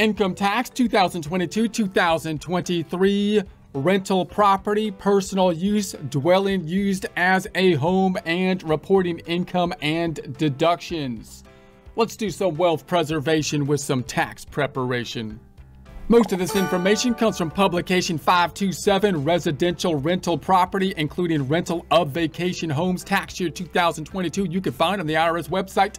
Income tax 2022-2023 rental property, personal use, dwelling used as a home, and reporting income and deductions. Let's do some wealth preservation with some tax preparation. Most of this information comes from publication 527 Residential Rental Property, including rental of vacation homes tax year 2022. You can find on the IRS website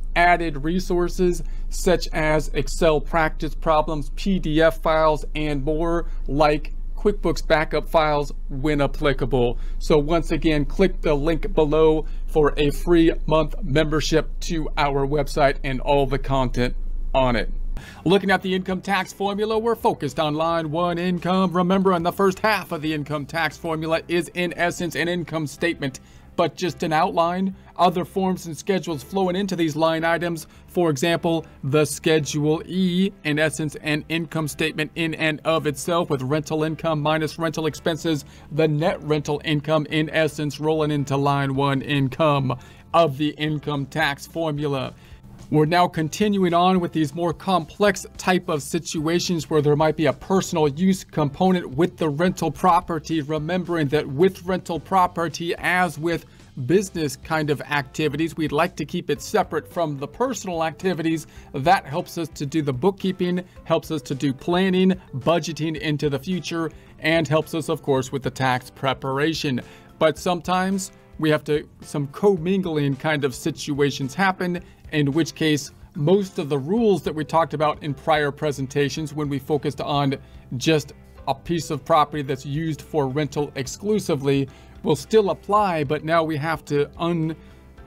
added resources such as Excel practice problems, PDF files, and more like QuickBooks backup files when applicable. So once again, click the link below for a free month membership to our website and all the content on it. Looking at the income tax formula, we're focused on line one income. Remember, in the first half of the income tax formula is in essence an income statement but just an outline. Other forms and schedules flowing into these line items, for example, the Schedule E, in essence, an income statement in and of itself with rental income minus rental expenses, the net rental income, in essence, rolling into line one income of the income tax formula. We're now continuing on with these more complex type of situations where there might be a personal use component with the rental property, remembering that with rental property, as with business kind of activities, we'd like to keep it separate from the personal activities. That helps us to do the bookkeeping, helps us to do planning, budgeting into the future, and helps us, of course, with the tax preparation. But sometimes we have to, some commingling kind of situations happen, in which case most of the rules that we talked about in prior presentations when we focused on just a piece of property that's used for rental exclusively will still apply, but now we have to un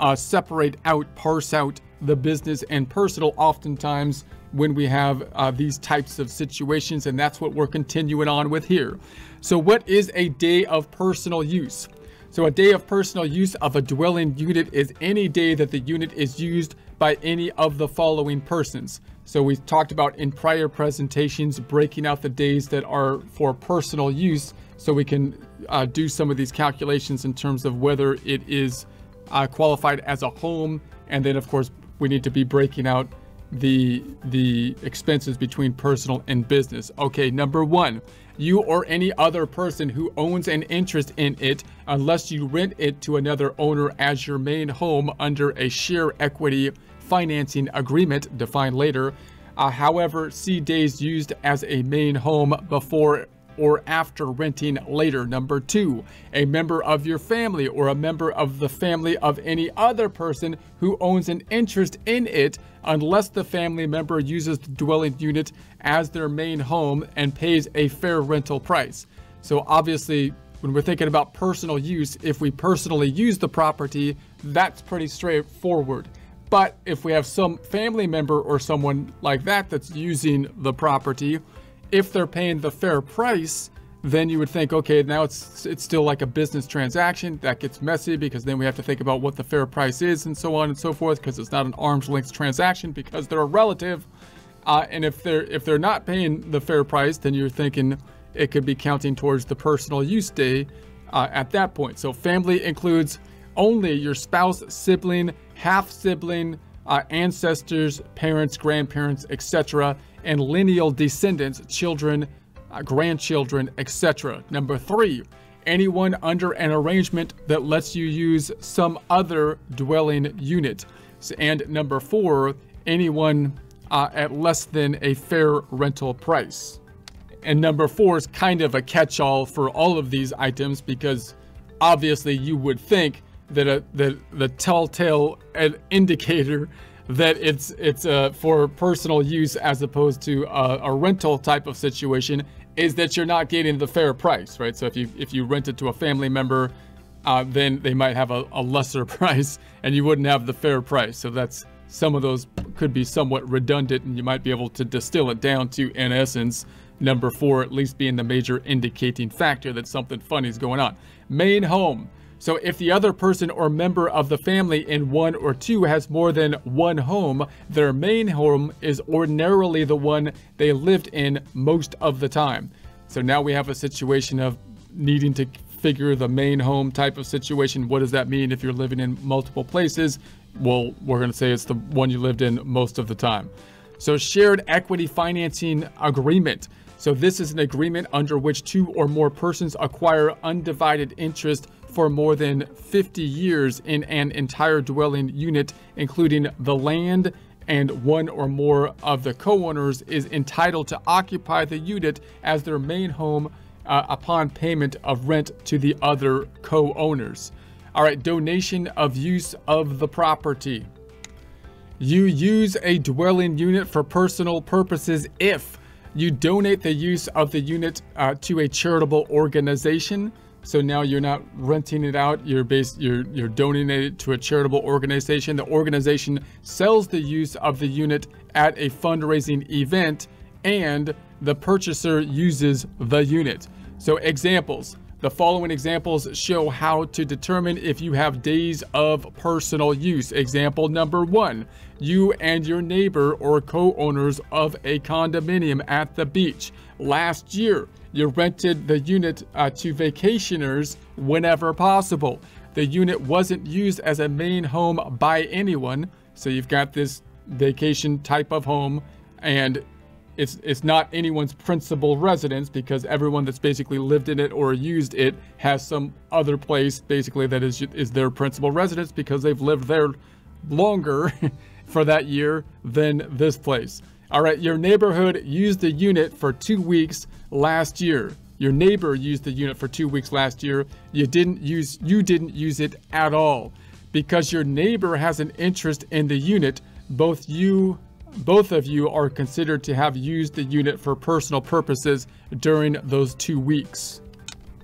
uh, separate out, parse out the business and personal oftentimes when we have uh, these types of situations, and that's what we're continuing on with here. So what is a day of personal use? So a day of personal use of a dwelling unit is any day that the unit is used by any of the following persons. So we talked about in prior presentations breaking out the days that are for personal use so we can uh, do some of these calculations in terms of whether it is uh, qualified as a home and then of course we need to be breaking out the the expenses between personal and business. Okay, number one, you or any other person who owns an interest in it unless you rent it to another owner as your main home under a share equity financing agreement defined later. Uh, however, see days used as a main home before or after renting later. Number two, a member of your family or a member of the family of any other person who owns an interest in it unless the family member uses the dwelling unit as their main home and pays a fair rental price. So obviously, when we're thinking about personal use, if we personally use the property, that's pretty straightforward. But if we have some family member or someone like that that's using the property, if they're paying the fair price, then you would think, okay, now it's it's still like a business transaction. That gets messy because then we have to think about what the fair price is and so on and so forth because it's not an arm's length transaction because they're a relative. Uh, and if they're if they're not paying the fair price, then you're thinking it could be counting towards the personal use day uh, at that point. So family includes only your spouse, sibling, half sibling, uh, ancestors, parents, grandparents, etc and lineal descendants, children, uh, grandchildren, etc. Number three, anyone under an arrangement that lets you use some other dwelling unit. And number four, anyone uh, at less than a fair rental price. And number four is kind of a catch-all for all of these items because obviously you would think that, a, that the telltale indicator that it's it's uh, for personal use as opposed to a, a, rental type of situation is that you're not getting the fair price, right? So if you if you rent it to a family member, uh, then they might have a, a lesser price and you wouldn't have the fair price. So that's some of those could be somewhat redundant and you might be able to distill it down to, in essence, number four at least being the major indicating factor that something funny is going on. Main home. So if the other person or member of the family in one or two has more than one home, their main home is ordinarily the one they lived in most of the time. So now we have a situation of needing to figure the main home type of situation. What does that mean if you're living in multiple places? Well, we're going to say it's the one you lived in most of the time. So shared equity financing agreement. So this is an agreement under which two or more persons acquire undivided interest for more than 50 years in an entire dwelling unit, including the land and one or more of the co-owners is entitled to occupy the unit as their main home uh, upon payment of rent to the other co-owners. All right, donation of use of the property. You use a dwelling unit for personal purposes if you donate the use of the unit uh, to a charitable organization. So now you're not renting it out, you're based you're you're donating it to a charitable organization. The organization sells the use of the unit at a fundraising event and the purchaser uses the unit. So examples. The following examples show how to determine if you have days of personal use. Example number one, you and your neighbor or co-owners of a condominium at the beach. Last year, you rented the unit uh, to vacationers whenever possible. The unit wasn't used as a main home by anyone, so you've got this vacation type of home and it's it's not anyone's principal residence because everyone that's basically lived in it or used it has some other place basically that is is their principal residence because they've lived there longer for that year than this place. All right, your neighborhood used the unit for 2 weeks last year. Your neighbor used the unit for 2 weeks last year. You didn't use you didn't use it at all because your neighbor has an interest in the unit. Both you both of you are considered to have used the unit for personal purposes during those two weeks.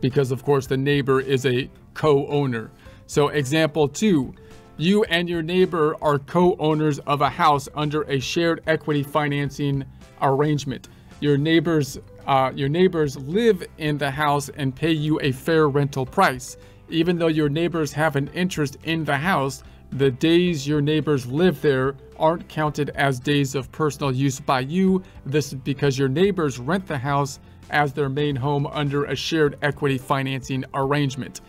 Because of course the neighbor is a co-owner. So example two, you and your neighbor are co-owners of a house under a shared equity financing arrangement. Your neighbors, uh, your neighbors live in the house and pay you a fair rental price. Even though your neighbors have an interest in the house, the days your neighbors live there aren't counted as days of personal use by you. This is because your neighbors rent the house as their main home under a shared equity financing arrangement.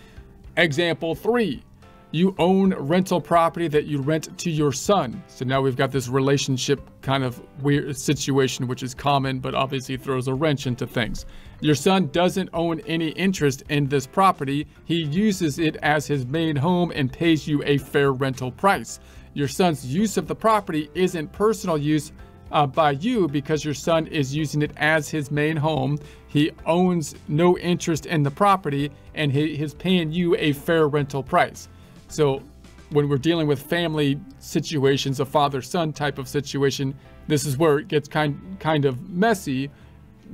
Example three, you own rental property that you rent to your son. So now we've got this relationship kind of weird situation, which is common, but obviously throws a wrench into things. Your son doesn't own any interest in this property. He uses it as his main home and pays you a fair rental price. Your son's use of the property isn't personal use uh, by you because your son is using it as his main home. He owns no interest in the property and he is paying you a fair rental price. So when we're dealing with family situations, a father-son type of situation, this is where it gets kind kind of messy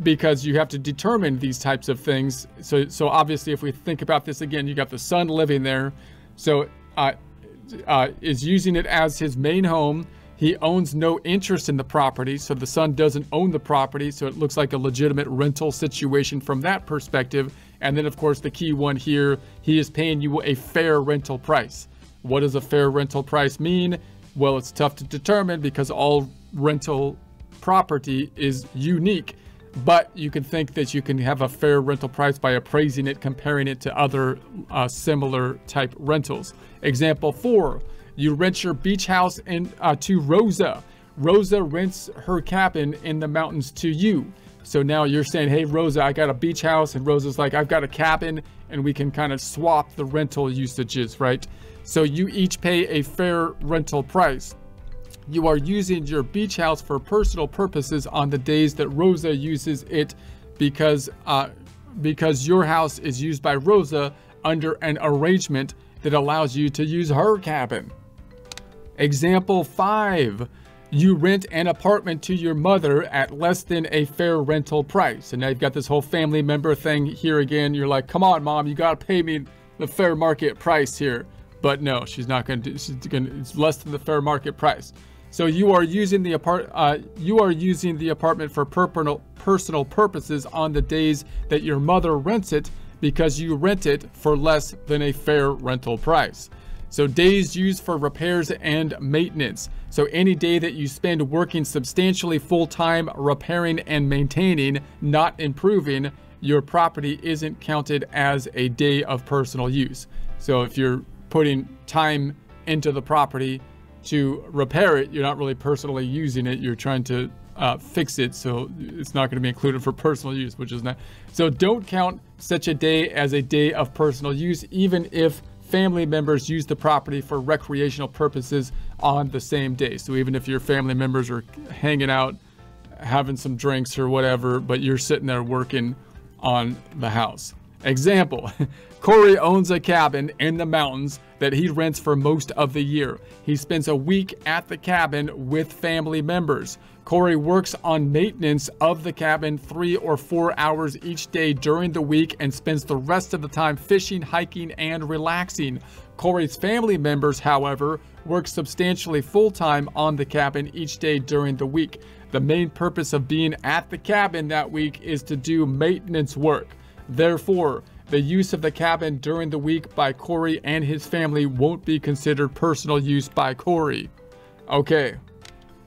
because you have to determine these types of things. So so obviously, if we think about this again, you got the son living there, so uh, uh, is using it as his main home. He owns no interest in the property, so the son doesn't own the property, so it looks like a legitimate rental situation from that perspective. And then, of course, the key one here, he is paying you a fair rental price. What does a fair rental price mean? Well, it's tough to determine because all rental property is unique. But you can think that you can have a fair rental price by appraising it, comparing it to other uh, similar type rentals. Example four, you rent your beach house in, uh, to Rosa. Rosa rents her cabin in the mountains to you. So now you're saying, hey, Rosa, I got a beach house. And Rosa's like, I've got a cabin. And we can kind of swap the rental usages, right? So you each pay a fair rental price. You are using your beach house for personal purposes on the days that Rosa uses it because, uh, because your house is used by Rosa under an arrangement that allows you to use her cabin. Example 5 you rent an apartment to your mother at less than a fair rental price. And now you've got this whole family member thing here again. You're like, come on, mom, you got to pay me the fair market price here. But no, she's not going to, she's going to, it's less than the fair market price. So you are using the apart uh, you are using the apartment for personal personal purposes on the days that your mother rents it because you rent it for less than a fair rental price. So days used for repairs and maintenance. So any day that you spend working substantially full-time repairing and maintaining, not improving, your property isn't counted as a day of personal use. So if you're putting time into the property to repair it, you're not really personally using it. You're trying to uh, fix it, so it's not going to be included for personal use, which is not. So don't count such a day as a day of personal use, even if family members use the property for recreational purposes on the same day. So even if your family members are hanging out, having some drinks or whatever, but you're sitting there working on the house. Example, Corey owns a cabin in the mountains that he rents for most of the year. He spends a week at the cabin with family members. Corey works on maintenance of the cabin three or four hours each day during the week and spends the rest of the time fishing, hiking, and relaxing. Corey's family members, however, work substantially full time on the cabin each day during the week. The main purpose of being at the cabin that week is to do maintenance work. Therefore, the use of the cabin during the week by Corey and his family won't be considered personal use by Corey. Okay.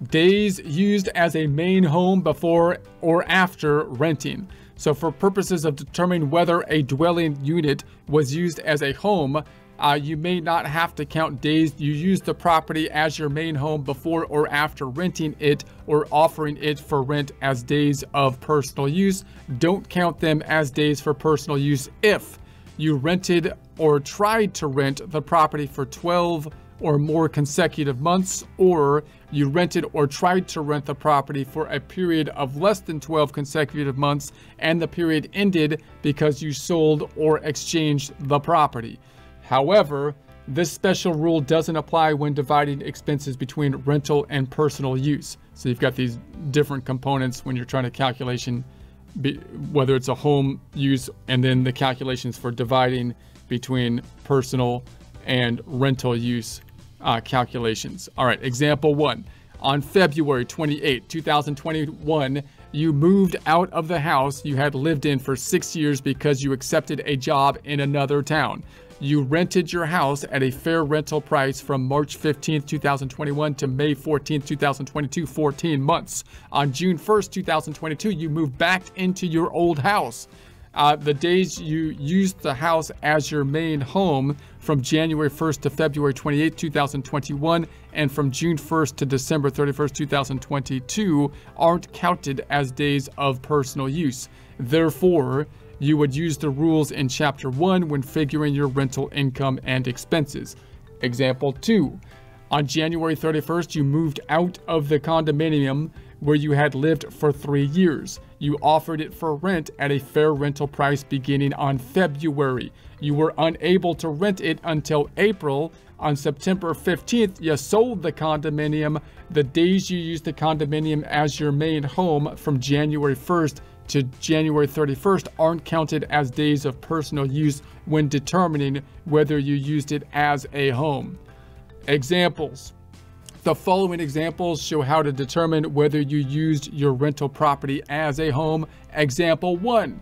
Days used as a main home before or after renting. So for purposes of determining whether a dwelling unit was used as a home, uh, you may not have to count days you use the property as your main home before or after renting it or offering it for rent as days of personal use. Don't count them as days for personal use if you rented or tried to rent the property for 12 or more consecutive months, or you rented or tried to rent the property for a period of less than 12 consecutive months and the period ended because you sold or exchanged the property. However, this special rule doesn't apply when dividing expenses between rental and personal use. So you've got these different components when you're trying to calculation, whether it's a home use and then the calculations for dividing between personal and rental use uh, calculations. All right, example one. On February 28, 2021, you moved out of the house you had lived in for six years because you accepted a job in another town you rented your house at a fair rental price from March 15, 2021 to May 14, 2022, 14 months. On June 1, 2022, you moved back into your old house. Uh, the days you used the house as your main home from January 1st to February 28, 2021, and from June 1st to December 31st, 2022, aren't counted as days of personal use. Therefore, you would use the rules in Chapter 1 when figuring your rental income and expenses. Example 2. On January 31st, you moved out of the condominium where you had lived for three years. You offered it for rent at a fair rental price beginning on February. You were unable to rent it until April. On September 15th, you sold the condominium. The days you used the condominium as your main home from January 1st to January 31st aren't counted as days of personal use when determining whether you used it as a home. Examples. The following examples show how to determine whether you used your rental property as a home. Example 1.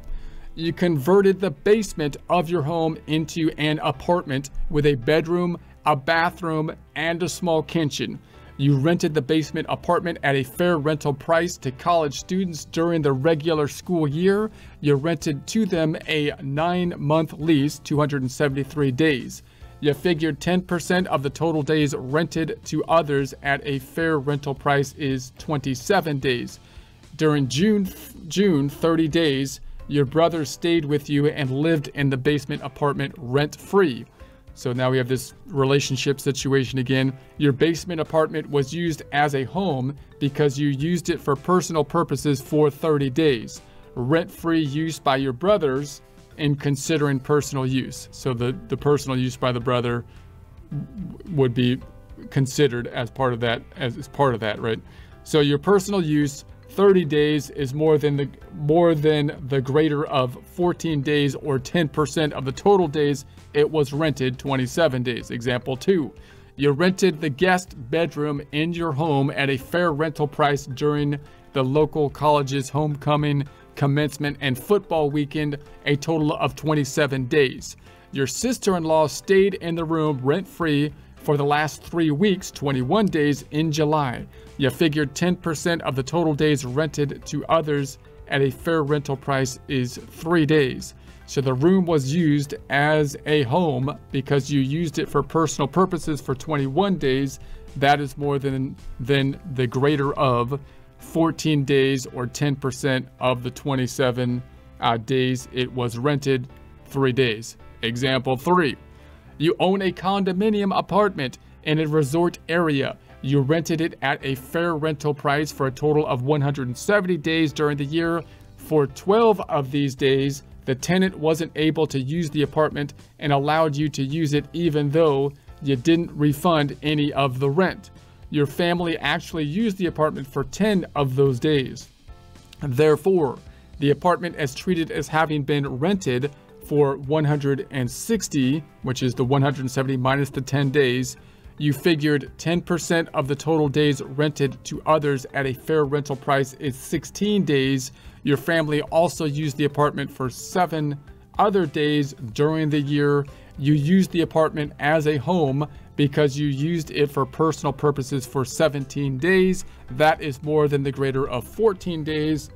You converted the basement of your home into an apartment with a bedroom, a bathroom, and a small kitchen. You rented the basement apartment at a fair rental price to college students during the regular school year. You rented to them a nine month lease, 273 days. You figured 10% of the total days rented to others at a fair rental price is 27 days. During June, June 30 days, your brother stayed with you and lived in the basement apartment rent free. So now we have this relationship situation again. Your basement apartment was used as a home because you used it for personal purposes for 30 days. Rent-free use by your brothers in considering personal use. So the, the personal use by the brother would be considered as part of that as, as part of that, right? So your personal use 30 days is more than the more than the greater of 14 days or 10% of the total days it was rented 27 days. Example 2. You rented the guest bedroom in your home at a fair rental price during the local college's homecoming, commencement, and football weekend, a total of 27 days. Your sister in law stayed in the room rent free for the last three weeks, 21 days in July. You figured 10% of the total days rented to others at a fair rental price is three days. So the room was used as a home because you used it for personal purposes for 21 days. That is more than, than the greater of 14 days or 10% of the 27 uh, days it was rented, three days. Example three, you own a condominium apartment in a resort area. You rented it at a fair rental price for a total of 170 days during the year. For 12 of these days, the tenant wasn't able to use the apartment and allowed you to use it even though you didn't refund any of the rent. Your family actually used the apartment for 10 of those days. Therefore, the apartment is treated as having been rented for 160, which is the 170 minus the 10 days, you figured 10% of the total days rented to others at a fair rental price is 16 days. Your family also used the apartment for seven other days during the year. You used the apartment as a home because you used it for personal purposes for 17 days. That is more than the greater of 14 days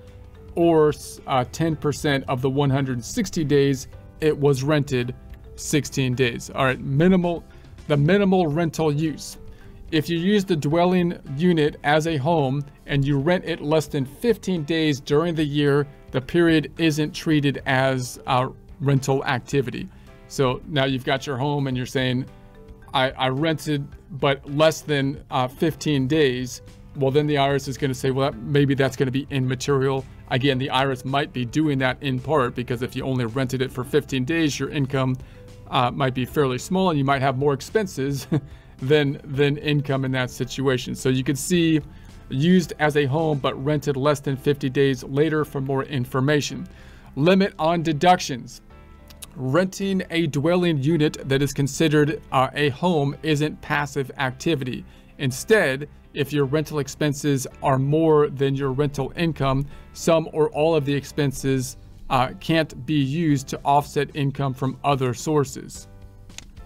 or 10% uh, of the 160 days it was rented 16 days. All right, minimal, the minimal rental use. If you use the dwelling unit as a home and you rent it less than 15 days during the year, the period isn't treated as a rental activity. So now you've got your home and you're saying, I, I rented, but less than uh, 15 days. Well, then the IRS is going to say, well, maybe that's going to be immaterial. Again, the IRS might be doing that in part because if you only rented it for 15 days, your income uh, might be fairly small and you might have more expenses than, than income in that situation. So you can see used as a home but rented less than 50 days later for more information. Limit on deductions. Renting a dwelling unit that is considered uh, a home isn't passive activity. Instead, if your rental expenses are more than your rental income, some or all of the expenses uh, can't be used to offset income from other sources.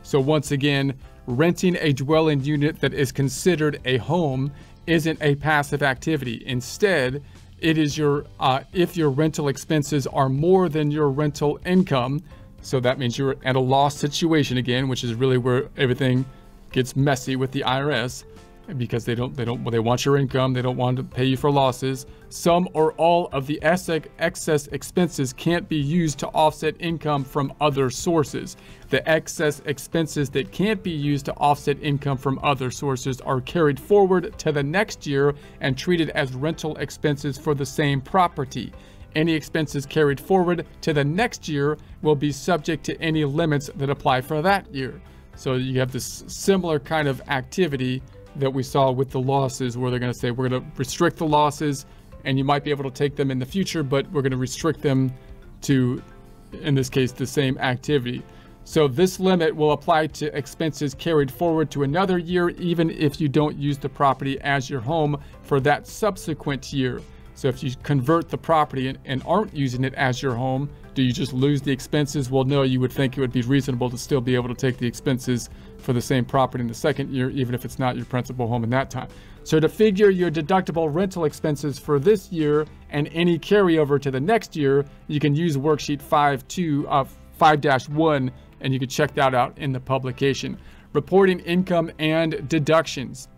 So once again, renting a dwelling unit that is considered a home isn't a passive activity. Instead, it is your uh, if your rental expenses are more than your rental income, so that means you're at a loss situation again, which is really where everything gets messy with the IRS because they don't they don't well, they want your income they don't want to pay you for losses. Some or all of the excess expenses can't be used to offset income from other sources. The excess expenses that can't be used to offset income from other sources are carried forward to the next year and treated as rental expenses for the same property any expenses carried forward to the next year will be subject to any limits that apply for that year so you have this similar kind of activity that we saw with the losses where they're going to say we're going to restrict the losses and you might be able to take them in the future, but we're going to restrict them to, in this case, the same activity. So this limit will apply to expenses carried forward to another year, even if you don't use the property as your home for that subsequent year. So if you convert the property and, and, aren't using it as your home, do you just lose the expenses? Well, no, you would think it would be reasonable to still be able to take the expenses for the same property in the second year, even if it's not your principal home in that time. So to figure your deductible rental expenses for this year and any carryover to the next year, you can use worksheet 5-2 of uh, 5-1 and you can check that out in the publication. Reporting income and deductions.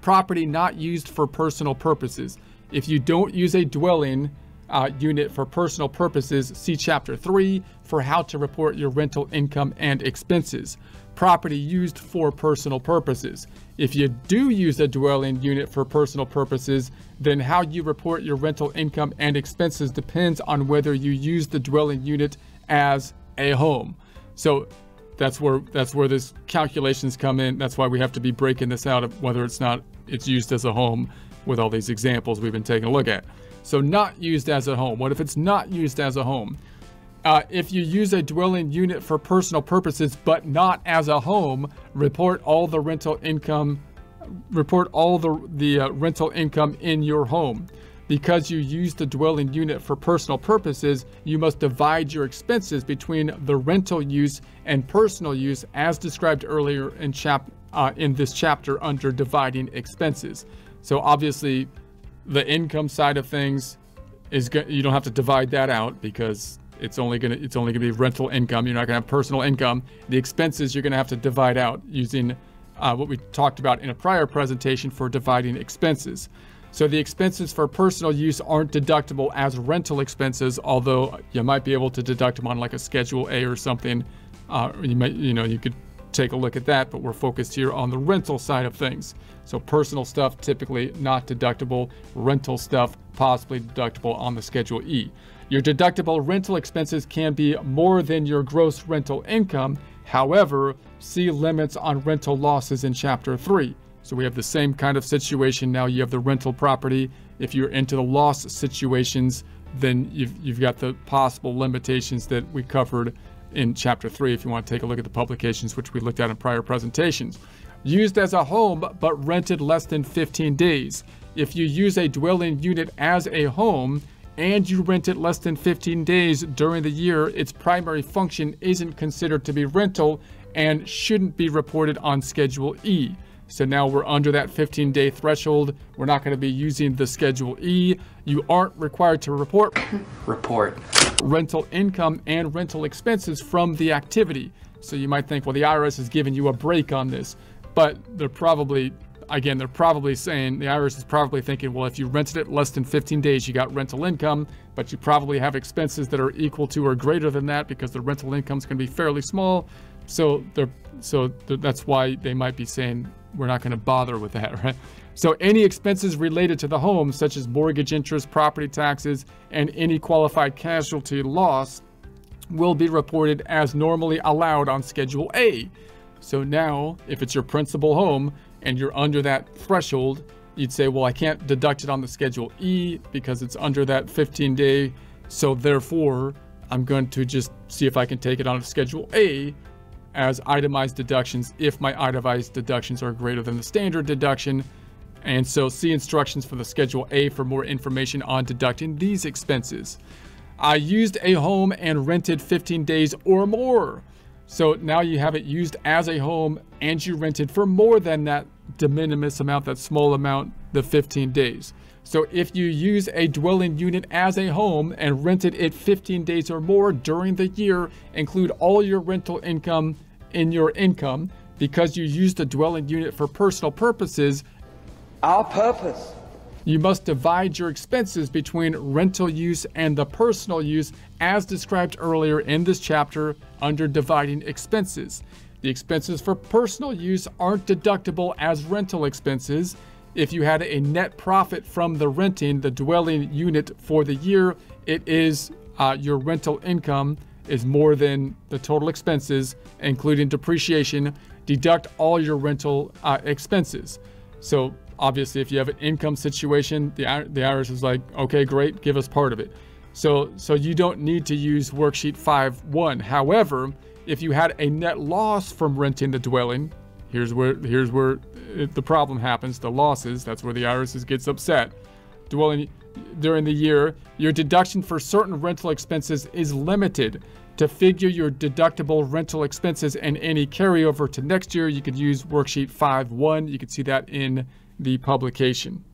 Property not used for personal purposes. If you don't use a dwelling uh, unit for personal purposes, see Chapter 3 for how to report your rental income and expenses. Property used for personal purposes. If you do use a dwelling unit for personal purposes, then how you report your rental income and expenses depends on whether you use the dwelling unit as a home. So that's where that's where this calculations come in. That's why we have to be breaking this out of whether it's not it's used as a home with all these examples we've been taking a look at. So not used as a home. What if it's not used as a home? Uh, if you use a dwelling unit for personal purposes but not as a home, report all the rental income report all the, the uh, rental income in your home. Because you use the dwelling unit for personal purposes, you must divide your expenses between the rental use and personal use as described earlier in, chap uh, in this chapter under dividing expenses. So obviously the income side of things is you don't have to divide that out because it's only gonna it's only gonna be rental income. You're not gonna have personal income. The expenses you're gonna have to divide out using uh, what we talked about in a prior presentation for dividing expenses. So the expenses for personal use aren't deductible as rental expenses, although you might be able to deduct them on like a Schedule A or something. Uh, you might, you know, you could take a look at that, but we're focused here on the rental side of things. So personal stuff typically not deductible, rental stuff possibly deductible on the Schedule E. Your deductible rental expenses can be more than your gross rental income. However, see limits on rental losses in Chapter 3. So we have the same kind of situation now. You have the rental property. If you're into the loss situations, then you've, you've got the possible limitations that we covered in Chapter 3 if you want to take a look at the publications which we looked at in prior presentations. Used as a home but rented less than 15 days. If you use a dwelling unit as a home, and you rent it less than 15 days during the year, its primary function isn't considered to be rental and shouldn't be reported on Schedule E. So now we're under that 15 day threshold. We're not going to be using the Schedule E. You aren't required to report report rental income and rental expenses from the activity. So you might think, well, the IRS is giving you a break on this, but they're probably again, they're probably saying, the IRS is probably thinking, well, if you rented it less than 15 days, you got rental income, but you probably have expenses that are equal to or greater than that because the rental income is going to be fairly small. So they're, so that's why they might be saying, we're not going to bother with that, right? So any expenses related to the home, such as mortgage interest, property taxes, and any qualified casualty loss, will be reported as normally allowed on Schedule A. So now, if it's your principal home, and you're under that threshold, you'd say, well, I can't deduct it on the Schedule E because it's under that 15 day. So therefore, I'm going to just see if I can take it on Schedule A as itemized deductions if my itemized deductions are greater than the standard deduction. And so see instructions for the Schedule A for more information on deducting these expenses. I used a home and rented 15 days or more. So now you have it used as a home and you rented for more than that de minimis amount, that small amount, the 15 days. So if you use a dwelling unit as a home and rented it 15 days or more during the year, include all your rental income in your income because you used a dwelling unit for personal purposes. Our purpose. You must divide your expenses between rental use and the personal use as described earlier in this chapter under dividing expenses. The expenses for personal use aren't deductible as rental expenses. If you had a net profit from the renting the dwelling unit for the year, it is uh, your rental income is more than the total expenses, including depreciation. Deduct all your rental uh, expenses. So obviously, if you have an income situation, the the IRS is like, okay, great, give us part of it. So so you don't need to use worksheet 5.1. However, if you had a net loss from renting the dwelling, here's where here's where the problem happens. The losses. That's where the IRS gets upset. Dwelling during the year, your deduction for certain rental expenses is limited. To figure your deductible rental expenses and any carryover to next year, you could use worksheet 5.1. You can see that in the publication.